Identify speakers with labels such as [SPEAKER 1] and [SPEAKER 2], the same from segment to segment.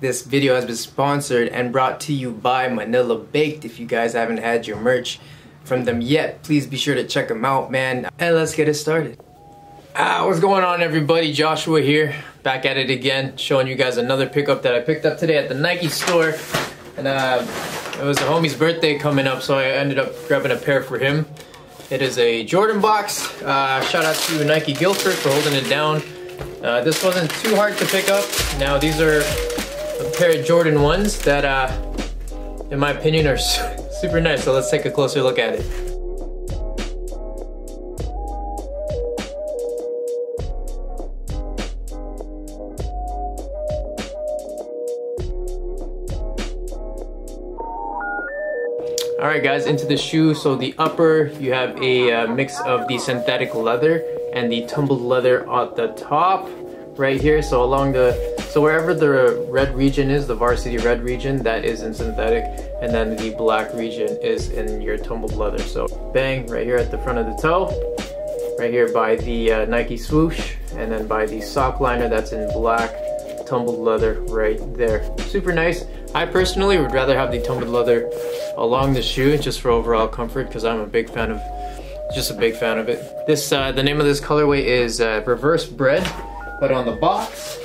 [SPEAKER 1] This video has been sponsored and brought to you by Manila Baked. If you guys haven't had your merch from them yet, please be sure to check them out, man. And let's get it started. Ah, what's going on everybody? Joshua here, back at it again, showing you guys another pickup that I picked up today at the Nike store. And uh, it was a homie's birthday coming up, so I ended up grabbing a pair for him. It is a Jordan box. Uh, shout out to Nike Guilford for holding it down. Uh, this wasn't too hard to pick up. Now these are a pair of Jordan 1s that, uh, in my opinion, are super nice. So let's take a closer look at it. All right guys, into the shoe. So the upper, you have a uh, mix of the synthetic leather and the tumbled leather at the top right here. So along the, so wherever the red region is, the varsity red region, that is in synthetic. And then the black region is in your tumbled leather. So bang, right here at the front of the toe. Right here by the uh, Nike swoosh. And then by the sock liner that's in black tumbled leather right there. Super nice. I personally would rather have the tumbled leather along the shoe just for overall comfort because I'm a big fan of just a big fan of it. This uh, the name of this colorway is uh, reverse bred, but on the box,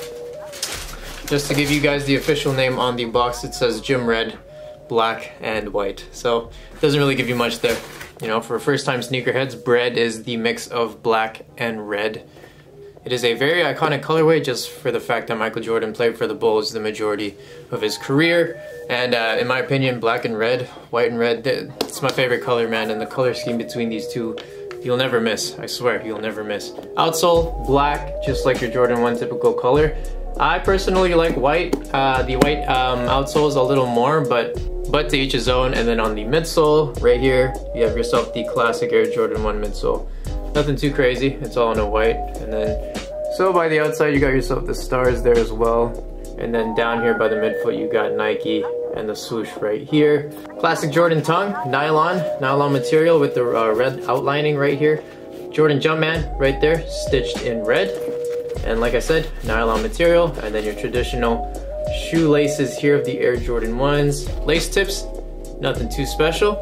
[SPEAKER 1] just to give you guys the official name on the box, it says Gym Red, black and white. So it doesn't really give you much there. You know, for first time sneakerheads, bred is the mix of black and red. It is a very iconic colorway just for the fact that Michael Jordan played for the Bulls the majority of his career. And uh, in my opinion, black and red, white and red, it's my favorite color, man. And the color scheme between these two, you'll never miss. I swear, you'll never miss. Outsole, black, just like your Jordan 1 typical color. I personally like white. Uh, the white um, outsole is a little more, but but to each his own. And then on the midsole, right here, you have yourself the classic Air Jordan 1 midsole. Nothing too crazy, it's all in a white. And then, so by the outside you got yourself the stars there as well. And then down here by the midfoot you got Nike and the swoosh right here. Classic Jordan tongue, nylon, nylon material with the uh, red outlining right here. Jordan Jumpman right there, stitched in red. And like I said, nylon material. And then your traditional shoelaces here of the Air Jordan 1s. Lace tips, nothing too special.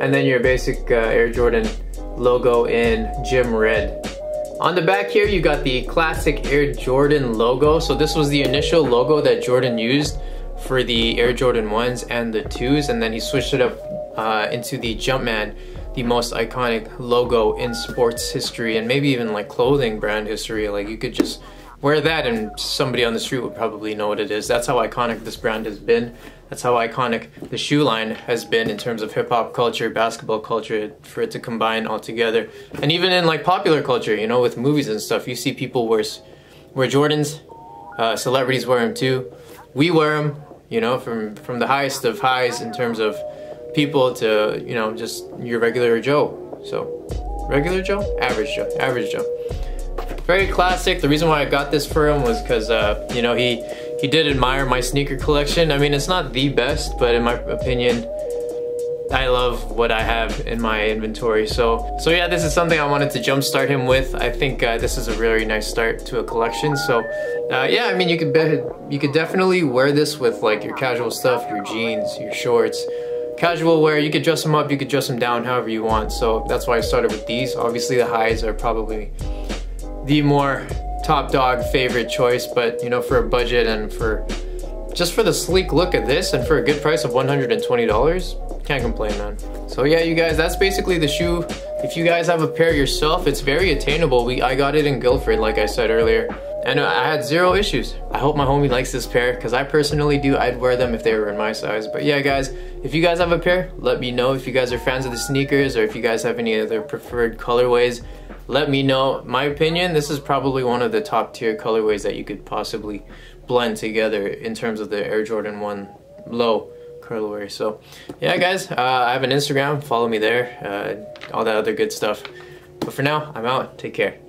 [SPEAKER 1] And then your basic uh, Air Jordan logo in gym red. On the back here, you got the classic Air Jordan logo. So this was the initial logo that Jordan used for the Air Jordan 1s and the 2s, and then he switched it up uh, into the Jumpman, the most iconic logo in sports history and maybe even like clothing brand history. Like you could just wear that and somebody on the street would probably know what it is. That's how iconic this brand has been. That's how iconic the shoe line has been in terms of hip hop culture, basketball culture, for it to combine all together. And even in like popular culture, you know, with movies and stuff, you see people wear, wear Jordans, uh, celebrities wear them too. We wear them, you know, from, from the highest of highs in terms of people to, you know, just your regular Joe. So, regular Joe? Average Joe. Average Joe. Very classic. The reason why I got this for him was because, uh, you know, he he did admire my sneaker collection. I mean, it's not the best, but in my opinion, I love what I have in my inventory. So, so yeah, this is something I wanted to jumpstart him with. I think uh, this is a really nice start to a collection. So, uh, yeah, I mean, you could you could definitely wear this with like your casual stuff, your jeans, your shorts, casual wear. You could dress them up, you could dress them down, however you want. So that's why I started with these. Obviously, the highs are probably the more top dog favorite choice, but you know, for a budget and for just for the sleek look of this and for a good price of $120, can't complain, man. So yeah, you guys, that's basically the shoe. If you guys have a pair yourself, it's very attainable. We I got it in Guilford, like I said earlier. And uh, I had zero issues. I hope my homie likes this pair because I personally do. I'd wear them if they were in my size. But yeah, guys, if you guys have a pair, let me know. If you guys are fans of the sneakers or if you guys have any other preferred colorways, let me know. My opinion, this is probably one of the top tier colorways that you could possibly blend together in terms of the Air Jordan 1 low colorway. So yeah, guys, uh, I have an Instagram. Follow me there. Uh, all that other good stuff. But for now, I'm out. Take care.